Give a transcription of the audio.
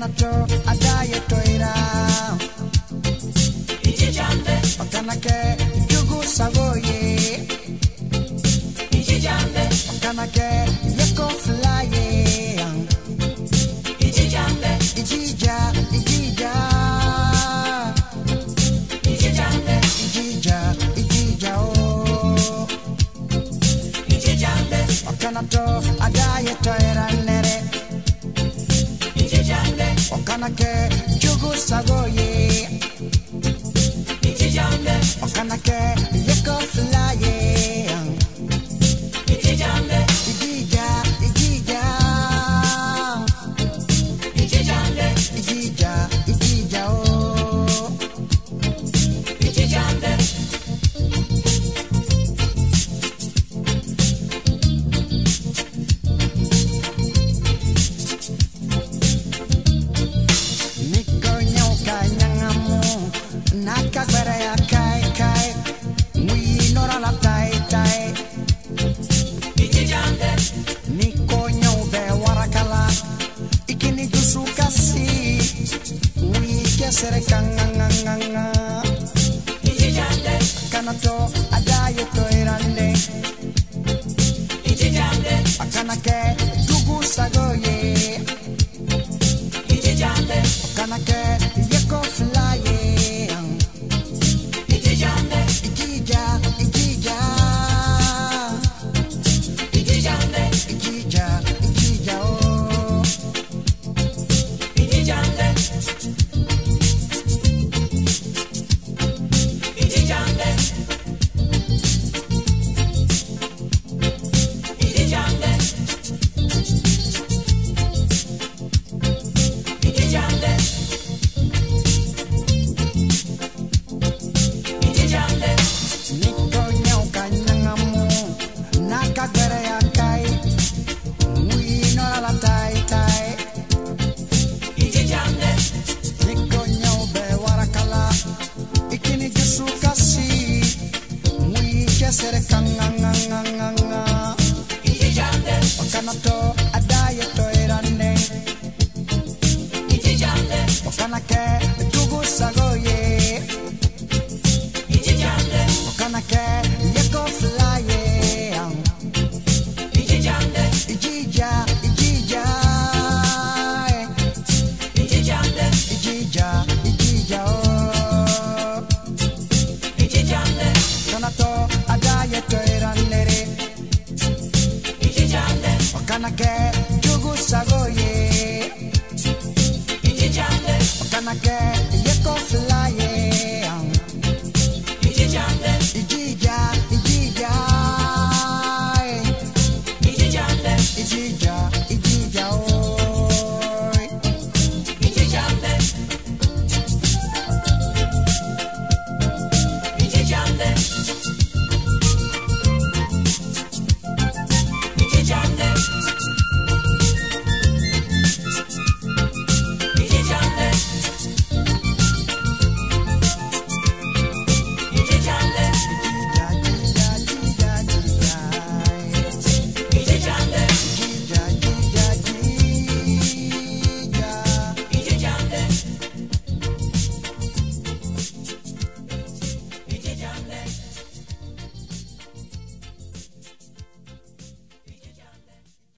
nacho adaye toira. Ijijambe Pakanake jugu savoye. Ijijambe Pakanake yeko flaye. Ijijambe Idjidja Idjidja Ijijambe Idjidja Idjidja oh. Ijijambe Pakanato adaye toira gonna care control and again, you go flying. Idjidja, Idjidja,